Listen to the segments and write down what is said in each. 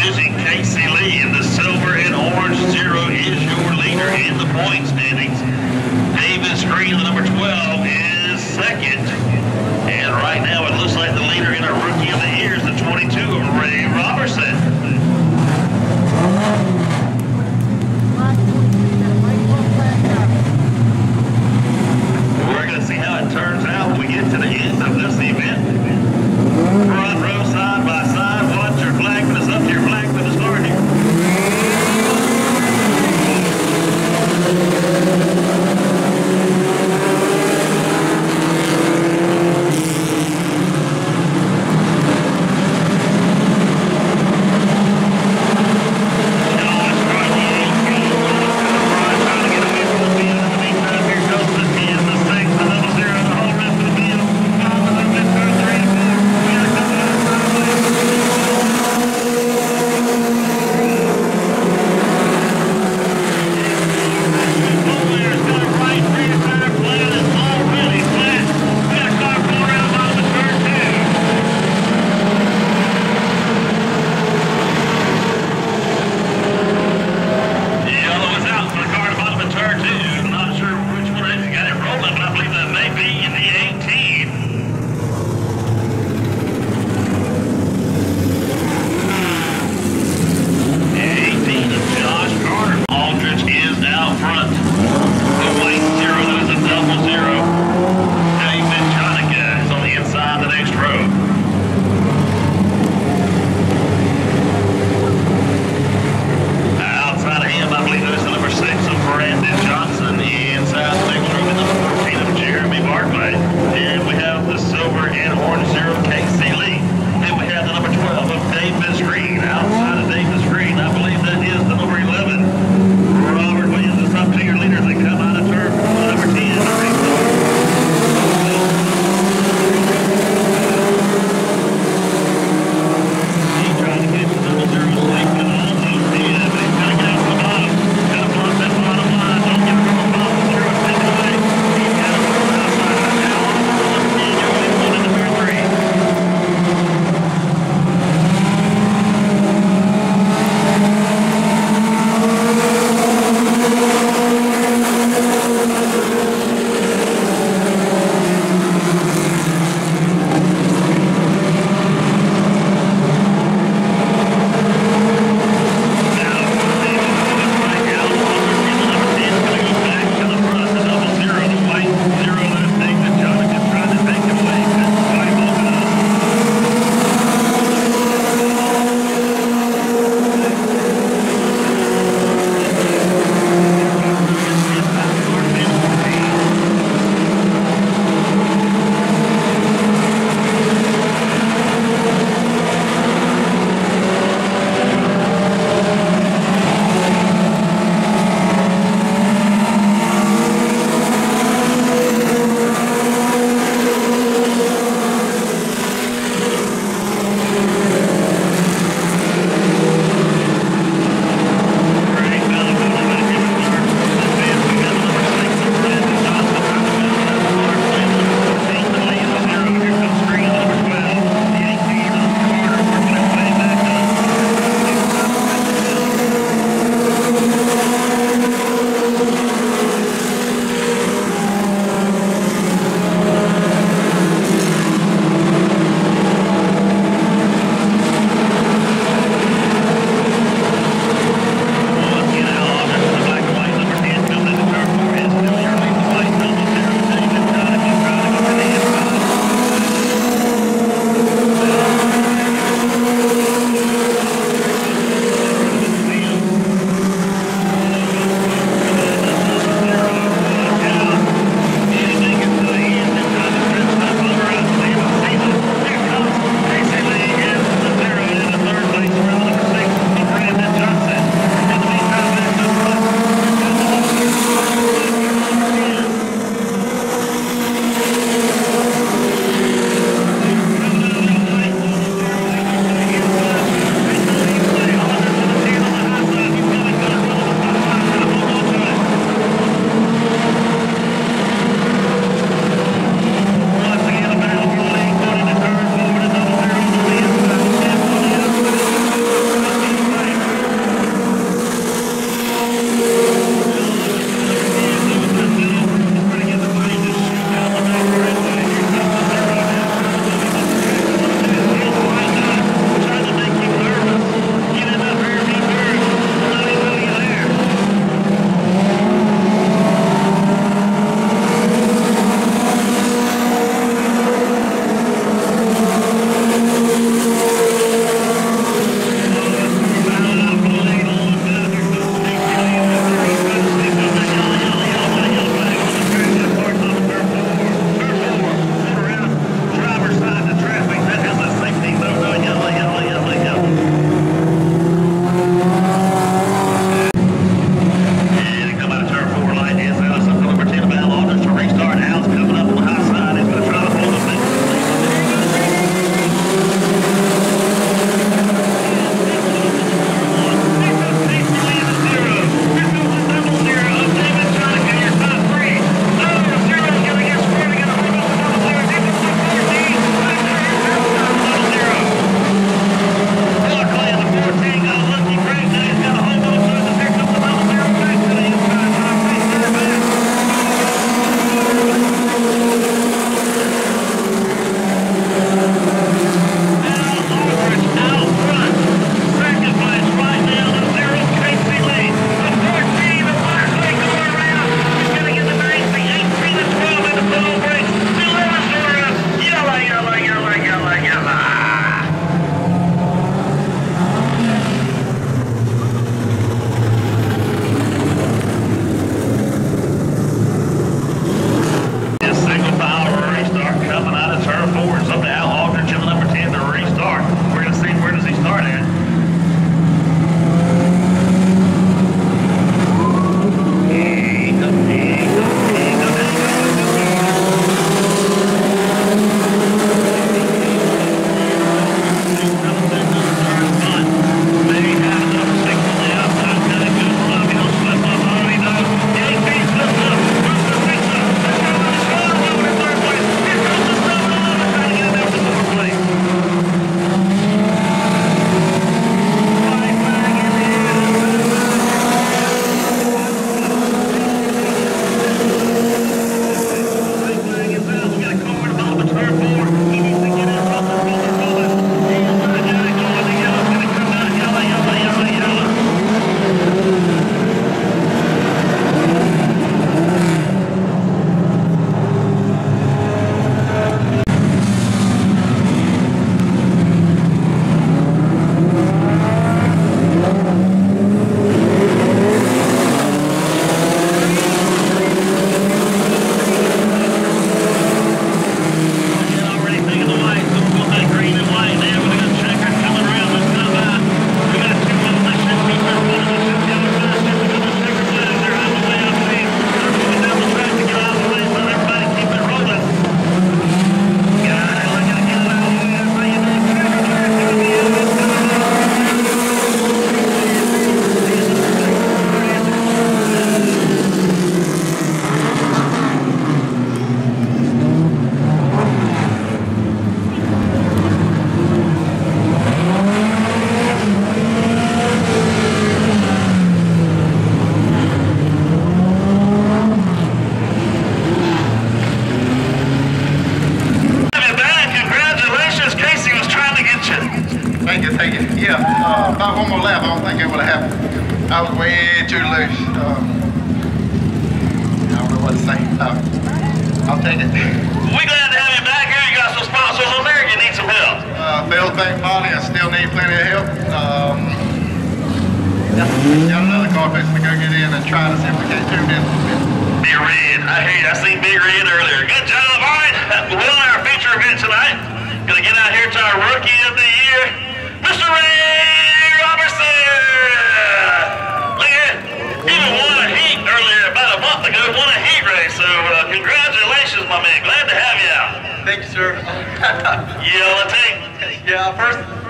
division, Casey Lee in the silver and orange zero is your leader in the point standings. Davis Green, the number 12, is second. And right now it looks like Um, I don't know what to say. Uh, I'll take it. We glad to have you back here. You got some sponsors on there. You need some help. Uh, Bill's Bank Molly, I still need plenty of help. Um, got another car fixing to go get in and try to see if we can't tune in a little bit. Big Red. I hear you. I seen Big Red earlier. Good job. All right. We're on our feature event tonight. Gonna get out here to our rookie of the year, Mr. Ray Roberson. Look at He even won a heat earlier about a month ago. Won a heat race. So uh, congratulations, my man. Glad to have you out. Thank you, sir. Yellow tank. yeah,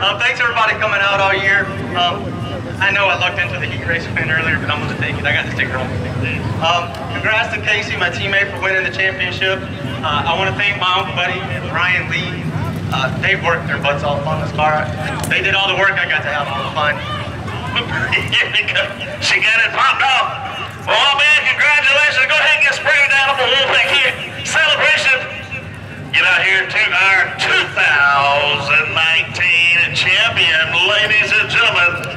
um, thanks everybody coming out all year. Um, I know I lucked into the heat race win earlier, but I'm going to take it. I got to stick around. Um, congrats to Casey, my teammate, for winning the championship. Uh, I want to thank my uncle buddy, Ryan Lee. Uh, they worked their butts off on this car. They did all the work. I got to have all the fun. She got it popped off. Well, man, congratulations. Go ahead and get sprayed down on the whole thing here. Celebration. Get out here to our 2019 champion, ladies and gentlemen.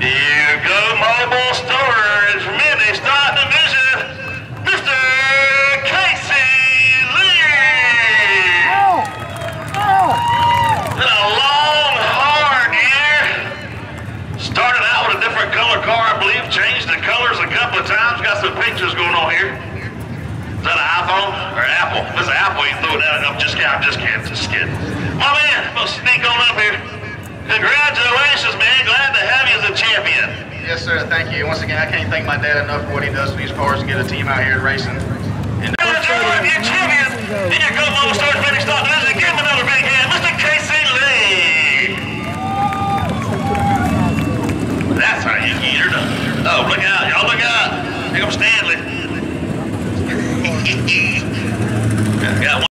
You go mobile storage, mini stock division, Mr. Casey Lee. Been a long, hard year. Started out with a different color car, I believe. Changed the colors a couple of times. Got some pictures going on here. Is that an iPhone or Apple? If it's an Apple, you throw it out. I'm just kidding. I'm just kidding. Just kidding. My man, we'll sneak on up here. Congratulations, man. Glad to have you as a champion. Yes, sir. Thank you. Once again, I can't thank my dad enough for what he does for these cars to get a team out here racing. And Ladies and gentlemen, your champion. Here you go, Mama Stars Finish Stop Division. Give him another big hand. Mr. Casey Lee. That's how you get her done. Oh, look out. Y'all look out. Here comes Stanley. Got one.